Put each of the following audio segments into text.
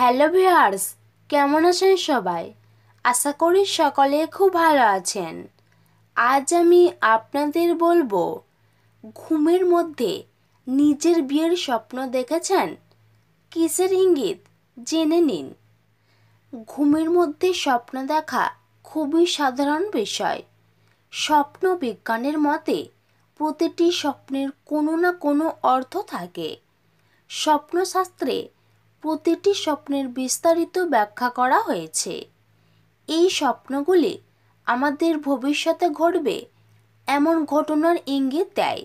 Hello viewers, কেমন আছেন সবাই? আশা করি সকলে খুব ভালো আছেন। আজ আমি আপনাদের বলব, ঘুমের মধ্যে নিজের বিয়ের স্বপ্ন দেখেছেন? কিসের ইঙ্গিত? জেনে নিন। ঘুমের মধ্যে স্বপ্ন দেখা খুবই সাধারণ বিষয়। স্বপ্ন বিজ্ঞানের মতে প্রতিটি স্বপ্নের কোনো না কোনো অর্থ থাকে। স্বপ্নশাস্ত্রে প্রতিটি স্বপ্নের বিস্তারিত ব্যাখ্যা করা হয়েছে। এই স্বপ্নগুলি আমাদের ভবিষ্যতে ঘটবে, এমন ঘটনার ইঙ্গিত দেয়।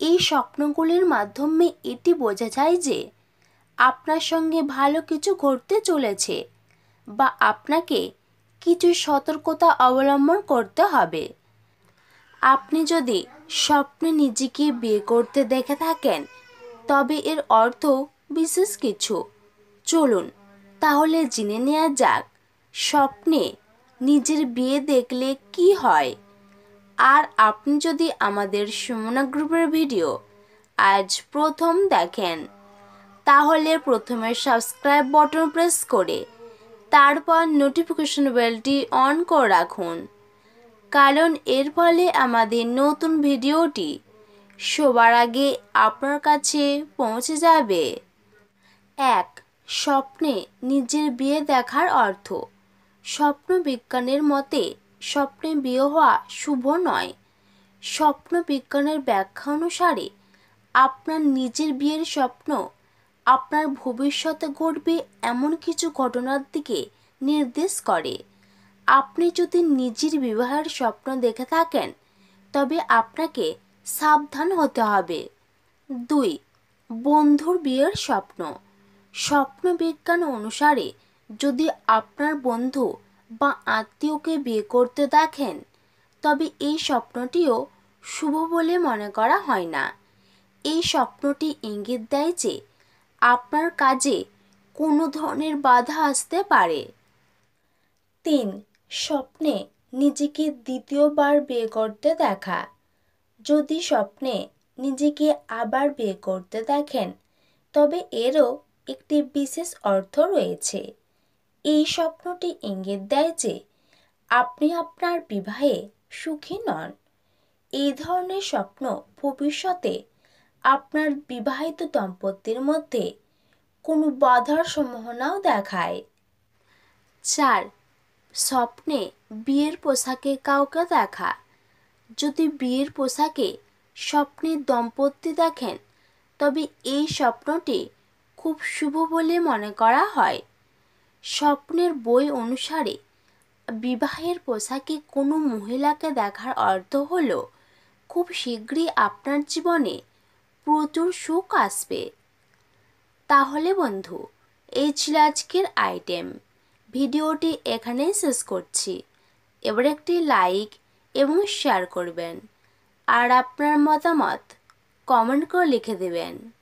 এই স্বপ্নগুলির মাধ্যমে এটি বোঝা যায় যে আপনার সঙ্গে ভালো কিছু ঘটতে চলেছে বা আপনাকে কিছু সতর্কতা অবলম্বন করতে হবে। আপনি যদি স্বপ্নে নিজেকে বিয়ে করতে দেখে থাকেন, তবে এর অর্থ বিশেষ কিছু। চলুন, তাহলে জেনে নেওয়া যাক, স্বপ্নে নিজের বিয়ে দেখলে কি হয়? আর আপনি যদি আমাদের সুমনা গ্রুপের ভিডিও আজ প্রথম দেখেন, তাহলে প্রথমে সাবস্ক্রাইব বটন প্রেস করে, তারপর নোটিফিকেশন বেলটি অন করে রাখুন। কারণ এর ফলে আমাদের নতুন ভিডিওটি সবার আগে আপনার কাছে পৌঁছে যাবে। এক, স্বপ্নে নিজের বিয়ে দেখার অর্থ। স্বপ্ন বিজ্ঞানের মতে, স্বপ্নে বিয়ে হওয়া শুভ নয়। স্বপ্ন বিজ্ঞানের ব্যাখ্যা অনুসারে, আপনার নিজের বিয়ের স্বপ্ন, আপনার ভবিষ্যতে ঘটবে এমন কিছু ঘটনার দিকে নির্দেশ করে। আপনি যদি নিজের বিবাহের স্বপ্ন দেখে থাকেন, তবে আপনাকে সাবধান হতে হবে। দুই, বন্ধুর বিয়ের স্বপ্ন। স্বপ্ন বিজ্ঞান অনুসারে যদি আপনার বন্ধু বা আত্মীয়কে বিয়ে করতে দেখেন, তবে এই স্বপ্নটিও শুভ বলে মনে করা হয় না। এই স্বপ্নটি ইঙ্গিত দেয় যে আপনার কাজে কোনো ধরনের বাধা আসতে পারে। তিন, স্বপ্নে নিজেকে দ্বিতীয়বার বিয়ে করতে দেখা। যদি স্বপ্নে নিজেকে আবার বিয়ে করতে দেখেন, তবে এরও একটি বিশেষ অর্থ রয়েছে। এই স্বপ্নটি ইঙ্গিত দেয় যে আপনি আপনার বিবাহে সুখী নন। এই ধরনের স্বপ্ন ভবিষ্যতে আপনার বিবাহিত দম্পতির মধ্যে কোনো বাধার সম্ভাবনাও দেখায়। চার, স্বপ্নে বিয়ের পোশাকে কাউকে দেখা। যদি বিয়ের পোশাকে স্বপ্নের দম্পতি দেখেন, তবে এই স্বপ্নটি খুব শুভ বলে মনে করা হয়। স্বপ্নের বই অনুসারে বিবাহের পোশাকে কোনো মহিলাকে দেখার অর্থ হল, খুব শীঘ্রই আপনার জীবনে প্রচুর সুখ আসবে। তাহলে বন্ধু, এই ছিল আজকের আইটেম। ভিডিওটি এখানেই শেষ করছি। এবার একটি লাইক এবং শেয়ার করবেন। আর আপনার মতামত কমেন্ট করে লিখে দেবেন।